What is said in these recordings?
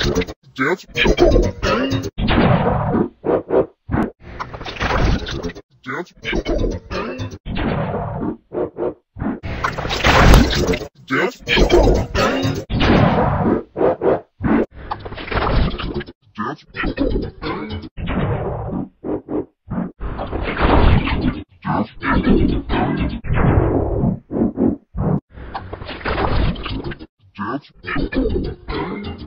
Dance. Dance. Dance. Dance.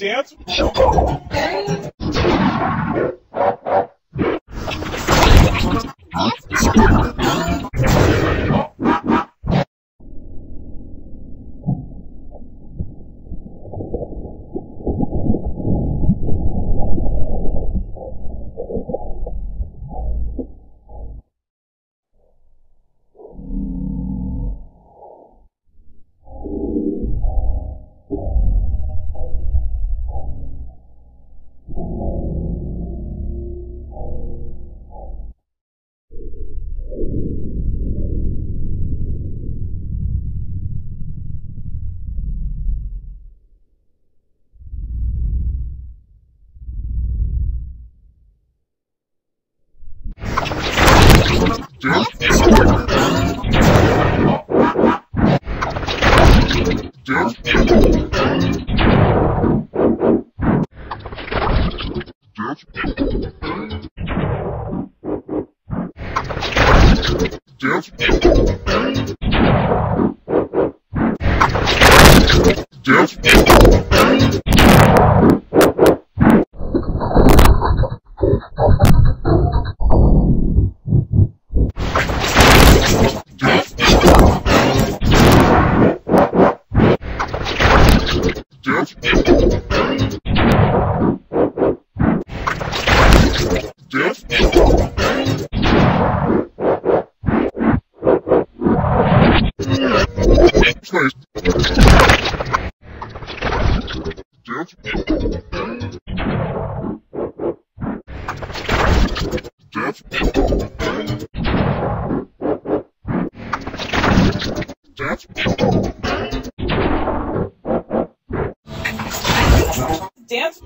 Dance. Death. Death. Dance.